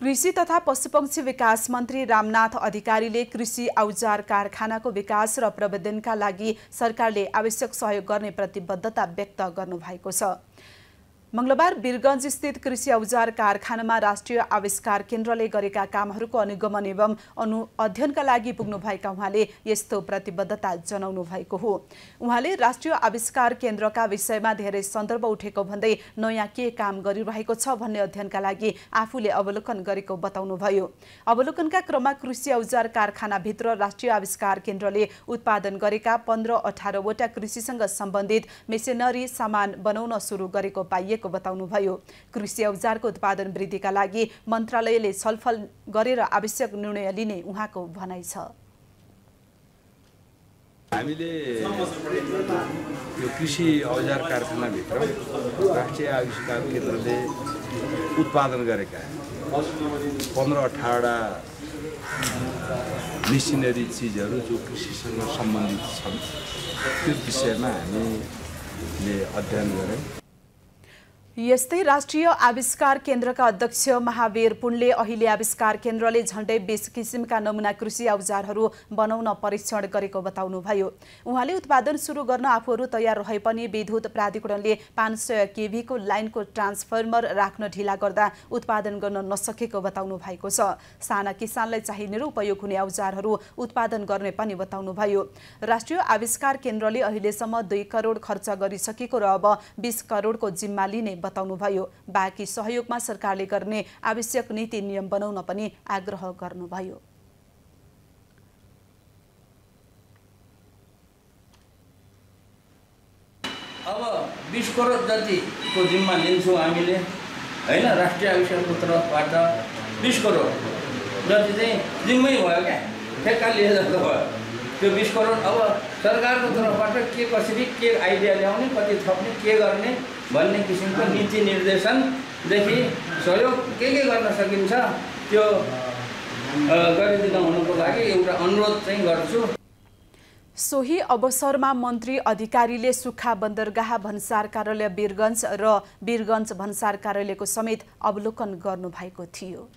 कृषि तथा पशुपक्षी विकास मन्त्री रामनाथ अधिकारीले कृषि औजार कारखानाको विकास र प्रवर्धनका लागि सरकारले आवश्यक सहयोग गर्ने प्रतिबद्धता व्यक्त गर्नुभएको छ। मङ्गलबार वीरगञ्ज स्थित कृषि औजार कारखानामा राष्ट्रिय आविष्कार केन्द्रले गरेका कामहरूको अनुगमन एवं अनु अध्ययनका लागि पुग्नुभएका उहाँले यस्तो प्रतिबद्धता जनाउनु भएको हो। उहाँले राष्ट्रिय आविष्कार केन्द्रका विषयमा धेरै सन्दर्भ उठेको भन्दै नयाँ के काम गरिरहेको छ भन्ने अध्ययनका लागि आफूले अवलोकन गरेको बताउनुभयो। अवलोकनका क्रममा कृषि औजार कारखानाभित्र राष्ट्रिय आविष्कार केन्द्रले उत्पादन गरेका पन्ध्र अठारवटा कृषिसँग सम्बन्धित मेसिनरी सामान बनाउन सुरु गरेको पाइएको गरिएको बताउनुभयो कृषि औजारको उत्पादन वृद्धिका लागि मन्त्रालयले छलफल गरेर आवश्यक निर्णय लिने उहाँको भनाइ छ। हामीले यो कृषि औजार कारखानाभित्र राष्ट्रिय आविष्कार केन्द्रले उत्पादन गरेका पन्ध्र अठारवटा मेसिनरी चिजहरू जो कृषिसँग सम्बन्धित छन् त्यो विषयमा हामीले अध्ययन गऱ्यौँ। यस्तै राष्ट्रिय आविष्कार केन्द्रका अध्यक्ष महावीर पुनले अहिले आविष्कार केन्द्रले झण्डै बिस किसिमका नमुना कृषि औजारहरू बनाउन परीक्षण गरेको बताउनुभयो। उहाँले उत्पादन सुरु गर्न आफूहरू तयार रहे पनि विद्युत प्राधिकरणले पाँच सय केभीको लाइनको ट्रान्सफर्मर राख्न ढिला गर्दा उत्पादन गर्न नसकेको बताउनु भएको छ। साना किसानलाई चाहिने र उपयोग हुने औजारहरू उत्पादन गर्ने पनि बताउनुभयो। राष्ट्रिय आविष्कार केन्द्रले अहिलेसम्म दुई करोड खर्च गरिसकेको र अब बिस करोडको जिम्मा लिने बताउनुभयो बाँकी सहयोगमा सरकारले गर्ने आवश्यक नीति नियम बनाउन पनि आग्रह गर्नुभयो। अब बिस करोड जतिको जिम्मा लिन्छौँ हामीले होइन? राष्ट्रिय आविष्कारको तर्फबाट बिस करोड जति चाहिँ जिम्मै भयो क्या? ठेक्का लिए जस्तो भयो। त्यो बिस करोड अब सरकारको तर्फबाट के कसरी के आइडिया ल्याउने कति थप्ने के गर्ने भन्ने किसिमको नीति निर्देशनदेखि सहयोग के के गर्न सकिन्छ त्यो गरिदिनु हुनुको लागि एउटा अनुरोध चाहिँ गर्छु। सोही अवसरमा मन्त्री अधिकारीले सुक्खा बन्दरगाह भन्सार कार्यालय वीरगञ्ज र वीरगञ्ज भन्सार कार्यालयको समेत अवलोकन गर्नुभएको थियो।